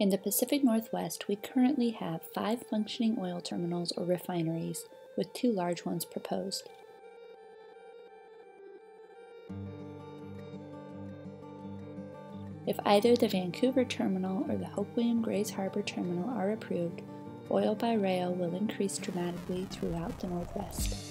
In the Pacific Northwest, we currently have five functioning oil terminals or refineries, with two large ones proposed. If either the Vancouver terminal or the Hoquiam Grays Harbor terminal are approved, oil by rail will increase dramatically throughout the Northwest.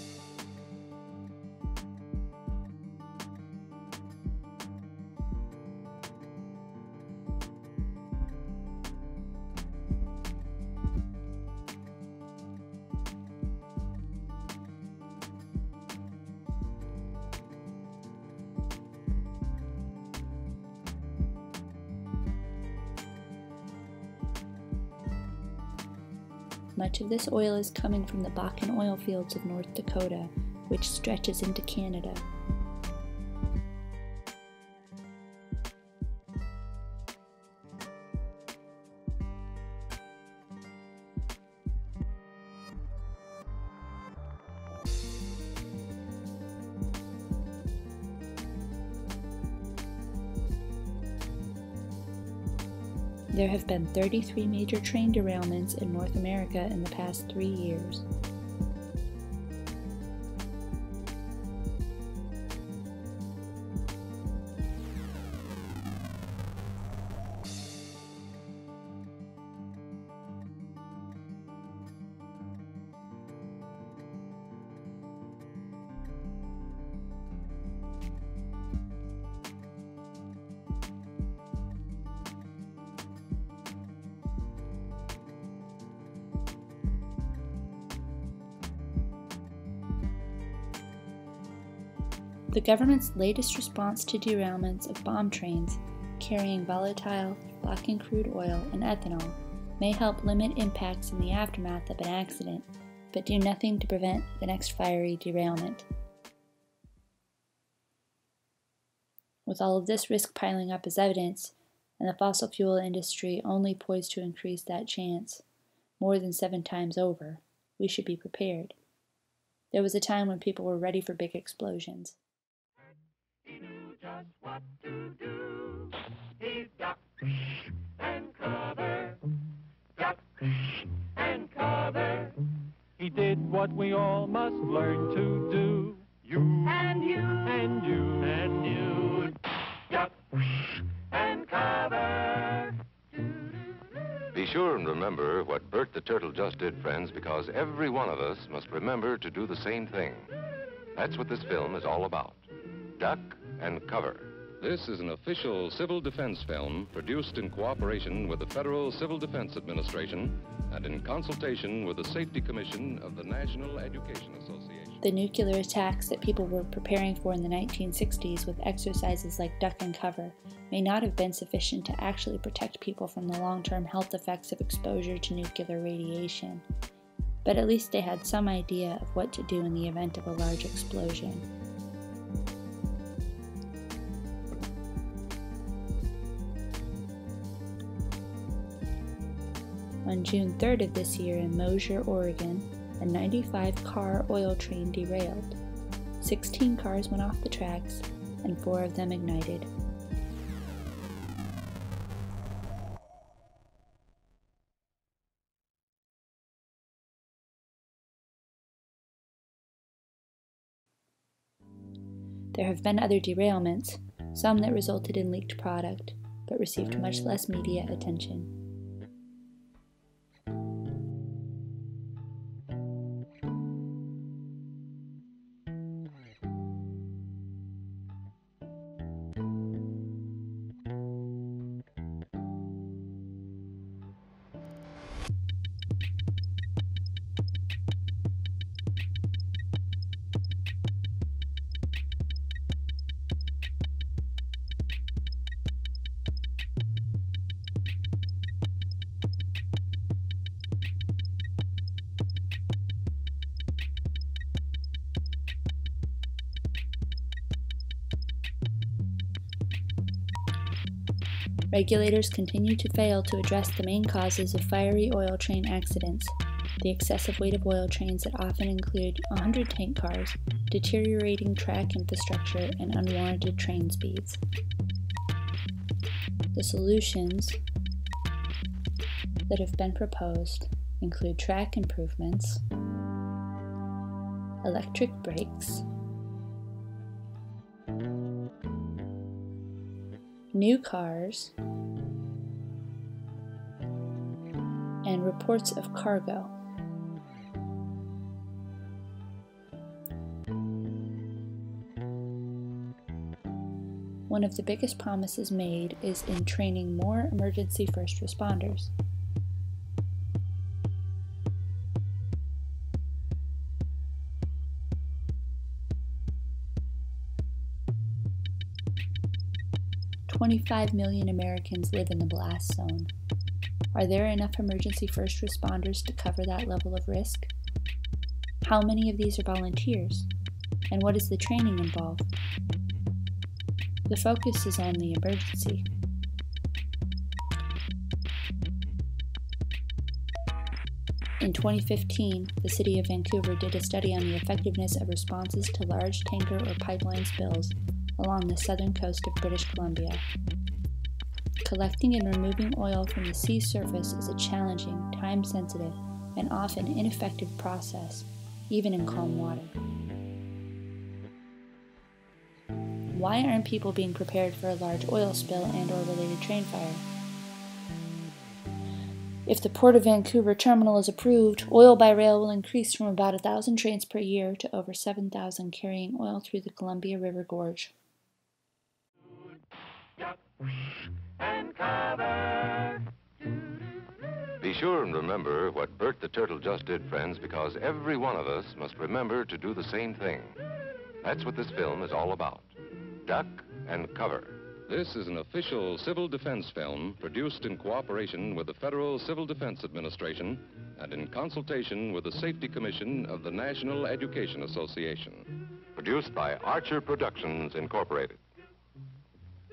Much of this oil is coming from the Bakken oil fields of North Dakota, which stretches into Canada. There have been 33 major train derailments in North America in the past three years. The government's latest response to derailments of bomb trains carrying volatile, Bakken crude oil and ethanol may help limit impacts in the aftermath of an accident, but do nothing to prevent the next fiery derailment. With all of this risk piling up as evidence, and the fossil fuel industry only poised to increase that chance more than seven times over, we should be prepared. There was a time when people were ready for big explosions. He knew just what to do. He ducked and cover, ducked and cover. He did what we all must learn to do. You and you and you and you duck and cover. Be sure and remember what Bert the Turtle just did, friends, because every one of us must remember to do the same thing. That's what this film is all about. Duck and cover. This is an official civil defense film produced in cooperation with the Federal Civil Defense Administration and in consultation with the Safety Commission of the National Education Association. The nuclear attacks that people were preparing for in the 1960s with exercises like duck and cover may not have been sufficient to actually protect people from the long term health effects of exposure to nuclear radiation. But at least they had some idea of what to do in the event of a large explosion. On June 3rd of this year in Mosier, Oregon, a 95 car oil train derailed. 16 cars went off the tracks, and four of them ignited. There have been other derailments, some that resulted in leaked product, but received much less media attention. Regulators continue to fail to address the main causes of fiery oil train accidents the excessive weight of oil trains that often include 100 tank cars, deteriorating track infrastructure, and unwarranted train speeds. The solutions that have been proposed include track improvements, electric brakes, new cars, and reports of cargo. One of the biggest promises made is in training more emergency first responders. Twenty-five million Americans live in the blast zone. Are there enough emergency first responders to cover that level of risk? How many of these are volunteers? And what is the training involved? The focus is on the emergency. In 2015, the City of Vancouver did a study on the effectiveness of responses to large tanker or pipeline spills along the southern coast of British Columbia. Collecting and removing oil from the sea surface is a challenging, time sensitive, and often ineffective process, even in calm water. Why aren't people being prepared for a large oil spill and or related train fire? If the Port of Vancouver terminal is approved, oil by rail will increase from about 1,000 trains per year to over 7,000 carrying oil through the Columbia River Gorge. Be sure and remember what Bert the Turtle just did, friends, because every one of us must remember to do the same thing. That's what this film is all about. Duck and cover. This is an official civil defense film produced in cooperation with the Federal Civil Defense Administration and in consultation with the Safety Commission of the National Education Association. Produced by Archer Productions, Incorporated.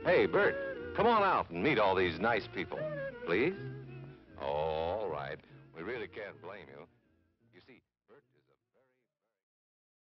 Hey, Bert, come on out and meet all these nice people, please. Oh, can't blame you.